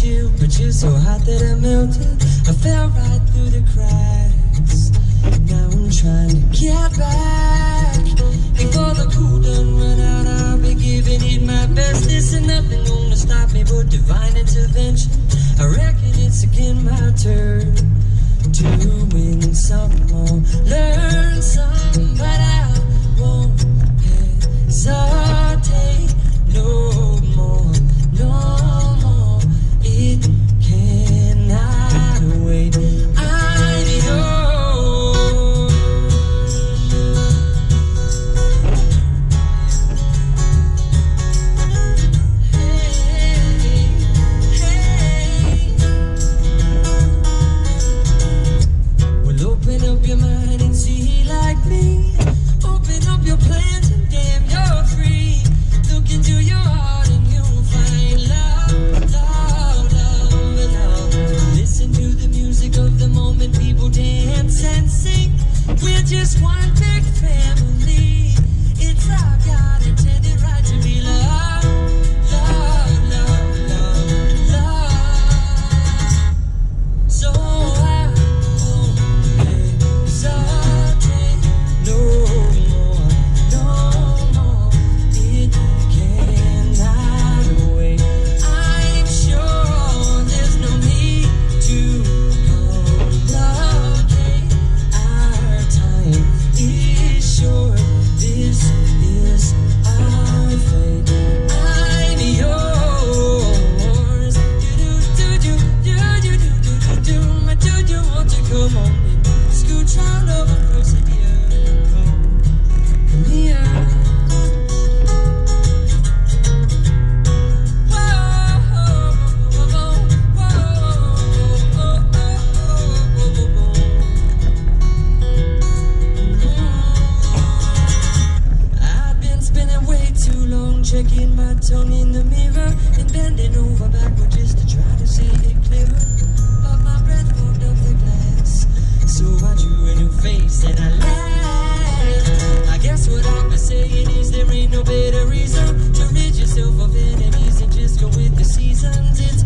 chill, but you're so hot that I melted. I fell right through the cracks. Now I'm trying to get back. Before the cool done run out, I'll be giving it my best. Listen, nothing gonna stop me but divine intervention. I reckon it's again my turn to win some more, We're just one big family. Checking my tongue in the mirror and bending over backward just to try to see it clearer. But my breath fogged up the glass, so I drew a new face and I laughed. I guess what been saying is there ain't no better reason to rid yourself of enemies and just go with the seasons.